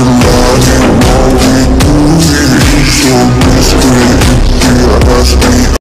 the morning